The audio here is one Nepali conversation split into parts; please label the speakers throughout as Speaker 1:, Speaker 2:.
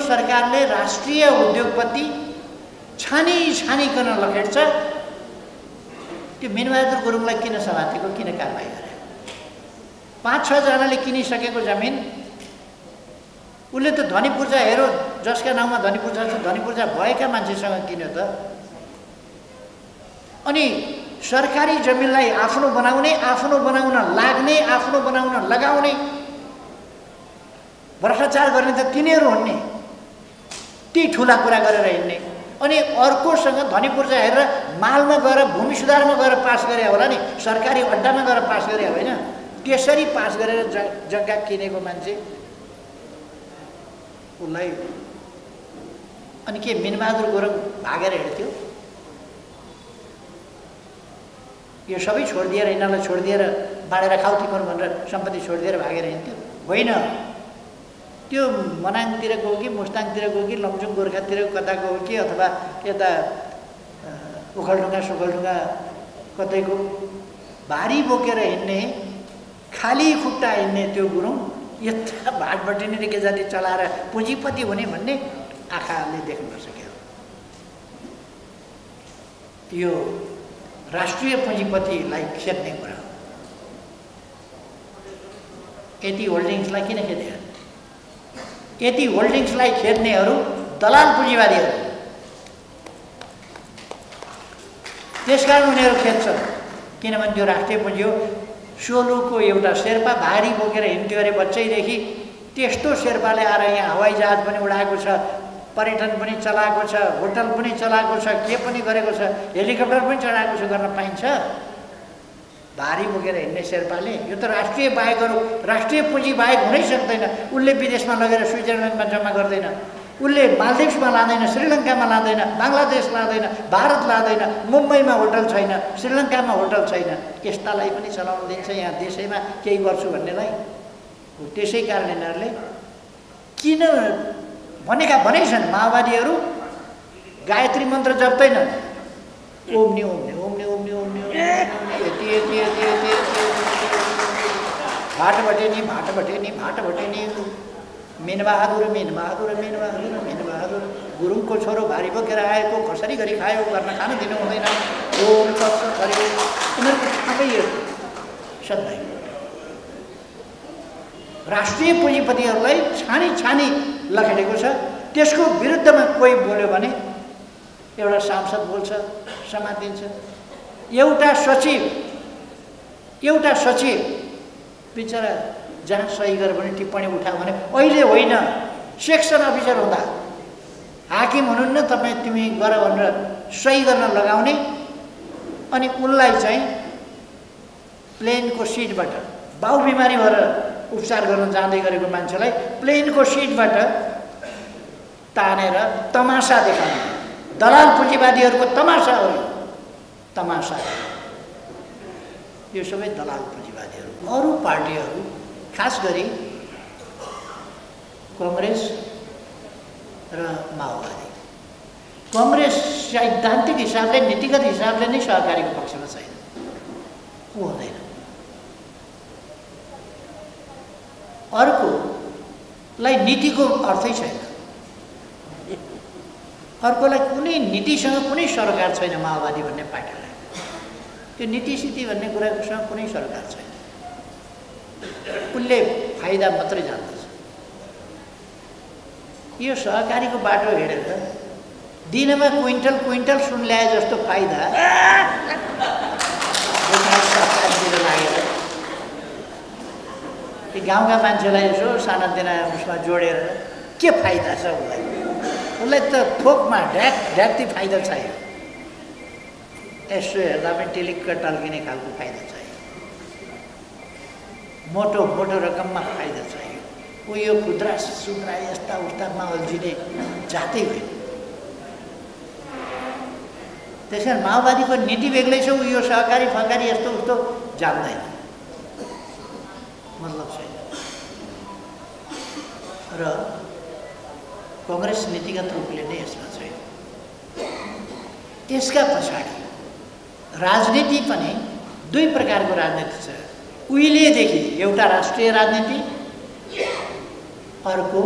Speaker 1: सरकारले राष्ट्रिय उद्योगपति छानी छानिकन लखेट्छ। त्यो मिनबहादुर गुरुङलाई किन समातेको किन कारवाही गरे? पाँच छजनाले किनिसकेको जमिन। उसले त धनी पूर्जा हेरो जसका नाउँमा धनी पूर्जा छ धनी पूर्जा भएका मान्छेसँग किन्यो त। अनि सरकारी जमिनलाई आफ्नो बनाउने आफ्नो बनाउन लाग्ने आफ्नो बनाउन लगाउने भ्रष्टाचार गर्ने त तिनीहरू हुन् नि। ती ठुला कुरा गरेर हिँड्ने। अनि अर्कोसँग धनी पूर्जा हेरेर मालमा गएर भूमि सुधारमा गएर पास गरे होला नि सरकारी अड्डामा गएर पास गरे होइन। त्यसरी पास गरेर जग्गा किनेको मान्छे। उसलाई अनि के मिनबहादुर गुरुङ भागेर हिँड्थ्यो। यो सबै छोडिदिएर यिनीहरूलाई छोडिदिएर बाँडेर खाउ तिम्रो भनेर सम्पत्ति छोडिदिएर भागेर हिँड्थ्यो। होइन। त्यो मनाङतिर गयो कि मुस्ताङतिर गयो कि लमजुङ गोर्खातिर कता गयो कि अथवा यता उखलढुङ्गा सुखलढुङ्गा कतैको? भारी बोकेर हिँड्ने खाली खुट्टा हिँड्ने त्यो गुरुङ यता भाटभटिनी के जाति चलाएर पुँजीपति हुने भन्ने आँखाले देख्न सक्यो यो राष्ट्रिय पुँजीपतिलाई खेद्ने कुरा हो। यति होल्डिङ्सलाई किन खेद्यो यति होल्डिङ्सलाई खेद्नेहरू दलाल पुँजीवादीहरू। त्यसकारण उनीहरू खेद्छ किनभने त्यो राष्ट्रिय पुँजी हो। सोलुको एउटा शेर्पा भारी बोकेर हिँड्थ्यो अरे बच्चैदेखि त्यस्तो शेर्पाले आएर यहाँ हवाई जहाज पनि उडाएको छ पर्यटन पनि चलाएको छ होटल पनि चलाएको छ के पनि गरेको छ हेलिकप्टर पनि चढाएको छ गर्न पाइन्छ? भारी बोकेर हिँड्ने शेर्पाले यो त राष्ट्रिय बाहेकहरू राष्ट्रिय पुँजी बाहेक हुनै सक्दैन। उसले विदेशमा लगेर स्विजरल्यान्डमा जम्मा गर्दैन। उसले मालदिप्समा लाँदैन श्रीलङ्कामा लाँदैन बङ्गलादेश लाँदैन भारत लाँदैन मुम्बईमा होटल छैन श्रीलङ्कामा होटल छैन। यस्तालाई पनि चलाउन दिन्छ यहाँ देशैमा केही गर्छु भन्नेलाई। त्यसै कारण यिनीहरूले किन भनेका भनेकै छन् माओवादीहरू गायत्री मन्त्र जप्दैन ओम्ने ओम्ने ओम्ने ओम्ने ओम्ने यति यति यति यति भाट भटेनी भाट भटेनी भाट भटेनी मेनबहादुर मेनबहादुर मेनबहादुर मेनबहादुर गुरुङको छोरो भारी बोकेर आएको कसरी गरी खायो गर्न खान दिनु हुँदैन ओम सबै राष्ट्रिय पुँजीपतिहरूलाई छानी छानी लखेटेको छ त्यसको विरुद्धमा कोही बोल्यो भने एउटा सांसद बोल्छ समातिन्छ एउटा सचिव एउटा सचिव बिचरा जहाँ सही गरेर पनि टिप्पणी उठायो भने अहिले होइन। सेक्सन अफिसर हुँदा। हाकिम हुनुहुन्न तपाईँ तिमी गर भनेर सही गर्न लगाउने। अनि उनलाई चाहिँ प्लेनको सिटबाट बाउ बिमारी भएर उपचार गर्न जाँदै गरेको मान्छेलाई प्लेनको सिटबाट तानेर तमासा देखाउने। दलाल पुँजीवादीहरूको तमासा हो तमासा। यो सबै दलाल पुँजीवादीहरू अरू पार्टीहरू खास गरी कङ्ग्रेस र माओवादी। कङ्ग्रेस सैद्धान्तिक हिसाबले नीतिगत हिसाबले नै सहकारीको पक्षमा छैन। ऊ हुँदैन। अर्कोलाई नीतिको अर्थै छैन। अर्कोलाई कुनै नीतिसँग कुनै सरकार छैन माओवादी भन्ने पार्टीलाई। त्यो नीति सिति भन्ने कुरासँग कुनै सरकार छैन। उसले फाइदा मात्रै जान्दछ। यो सहकारीको बाटो हिँडेर दिनमा क्विन्टल क्विन्टल सुन ल्याए जस्तो फाइदा लागेर गाउँका मान्छेलाई यसो सानातिना उसमा जोडेर के फाइदा छ उसलाई? उसलाई त थोकमा ढ्याक ढ्याक्ती फाइदा चाहियो यसो हेर्दा पनि टेलिक्क टल्किने खालको फाइदा चाहियो मोटो मोटो रकममा फाइदा चाहियो ऊ यो खुद्रा सुद्रा यस्ता उस्तामा अल्झिने जातै होइन त्यस कारण माओवादीको नीति बेग्लै छ ऊ यो सहकारी फकारी यस्तो उस्तो जान्दैन मतलब छैन। र कङ्ग्रेस नीतिगत रूपले नै यसमा छैन यसका पछाडि राजनीति पनि दुई प्रकारको राजनीति छ। उहिलेदेखि एउटा राष्ट्रिय राजनीति अर्को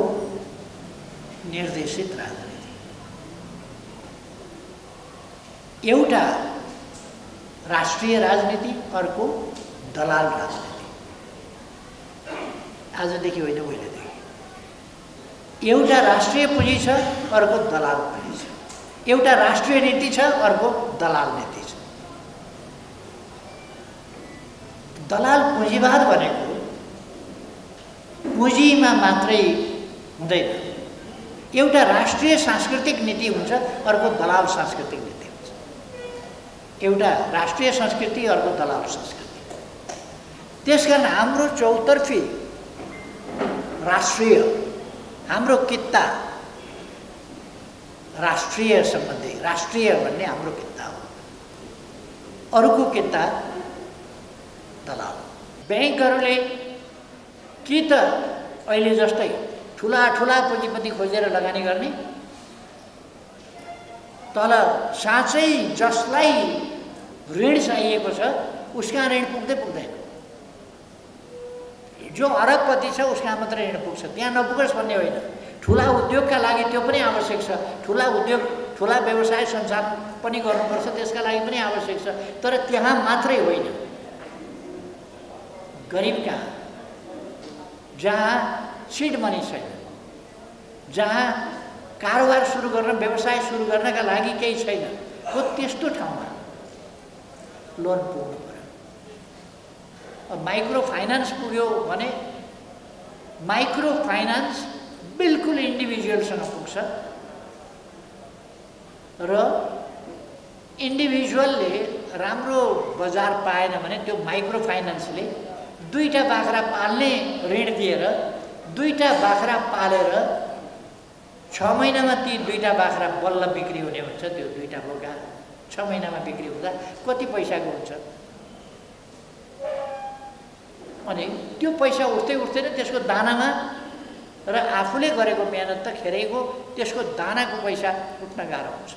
Speaker 1: निर्देशित राजनीति। एउटा राष्ट्रिय राजनीति अर्को दलाल राजनीति। आजदेखि होइन पहिलेदेखि एउटा राष्ट्रिय पुँजी छ अर्को दलाल पुँजी छ। एउटा राष्ट्रिय नीति छ अर्को दलाल नीति छ। दलाल पुँजीवाद भनेको पुँजीमा मात्रै हुँदैन। एउटा राष्ट्रिय सांस्कृतिक नीति हुन्छ अर्को दलाल सांस्कृतिक नीति हुन्छ। एउटा राष्ट्रिय संस्कृति अर्को दलाल संस्कृति। त्यस कारण हाम्रो चौतर्फी राष्ट्रिय हाम्रो किता राष्ट्रिय सम्बन्धी राष्ट्रिय भन्ने हाम्रो किता हो। अरूको किता दलाल ब्याङ्कहरूले कि त अहिले जस्तै ठुला ठुला पुँजीपति खोजेर लगानी गर्ने? तल साँच्चै जसलाई ऋण चाहिएको छ उसका ऋण पुग्दै पुग्दैन। जो अरबपति छ उसका मात्रै ऋण पुग्छ। त्यहाँ नपुगोस् भन्ने होइन। ठुला उद्योगका लागि त्यो पनि आवश्यक छ। ठुला उद्योग ठुला व्यवसाय सञ्चालन पनि गर्नुपर्छ त्यसका लागि पनि आवश्यक छ। तर त्यहाँ मात्रै होइन। गरिब कहाँ जहाँ सिड मनी छैन। जहाँ कारोबार सुरु गर्न व्यवसाय सुरु गर्नका लागि केही छैन। हो त्यस्तो ठाउँमा लोन पुग्नु माइक्रो फाइनेन्स पुग्यो भने माइक्रो फाइनेन्स बिल्कुल इन्डिभिजुअलसँग पुग्छ। र इन्डिभिजुअलले राम्रो बजार पाएन भने त्यो माइक्रो फाइनेन्सले दुईवटा बाख्रा पाल्ने ऋण दिएर दुईवटा बाख्रा पालेर छ महिनामा ती दुईवटा बाख्रा बल्ल बिक्री हुने हुन्छ त्यो दुईवटा बोका छ महिनामा बिक्री हुँदा कति पैसाको हुन्छ? अनि त्यो पैसा उठ्दै उठ्दैन त्यसको दानामा र आफूले गरेको मिहिनेत त खेरेको त्यसको दानाको पैसा उठ्न गाह्रो हुन्छ।